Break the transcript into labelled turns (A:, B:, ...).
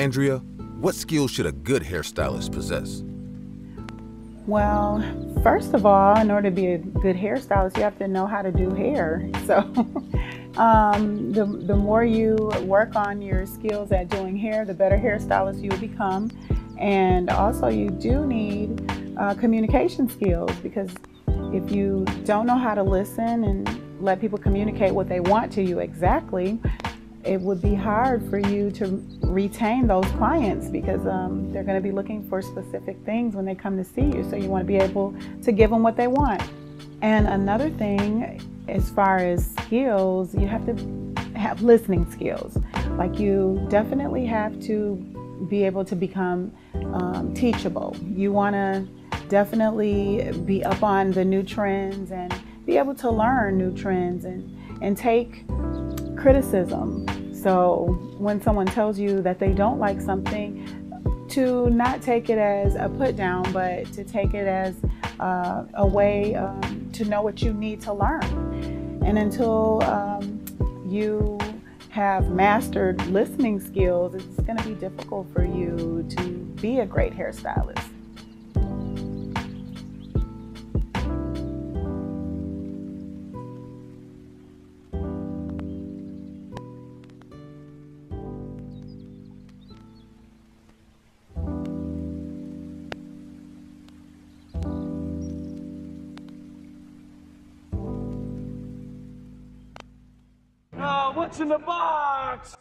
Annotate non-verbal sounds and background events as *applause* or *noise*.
A: Andria, what skills should a good hairstylist possess?
B: Well, first of all, in order to be a good hairstylist, you have to know how to do hair. *laughs* So, um, the, the more you work on your skills at doing hair, the better hairstylist you will become. And also, you do need uh, communication skills because if you don't know how to listen and let people communicate what they want to you exactly, it would be hard for you to retain those clients because um, they're going to be looking for specific things when they come to see you. So you want to be able to give them what they want. And another thing, as far as skills, you have to have listening skills. Like you definitely have to be able to become um, teachable. You want to definitely be up on the new trends and be able to learn new trends and, and take criticism. So when someone tells you that they don't like something, to not take it as a put down, but to take it as uh, a way um, to know what you need to learn. And until um, you have mastered listening skills, it's going to be difficult for you to be a great hairstylist.
C: What's in the box?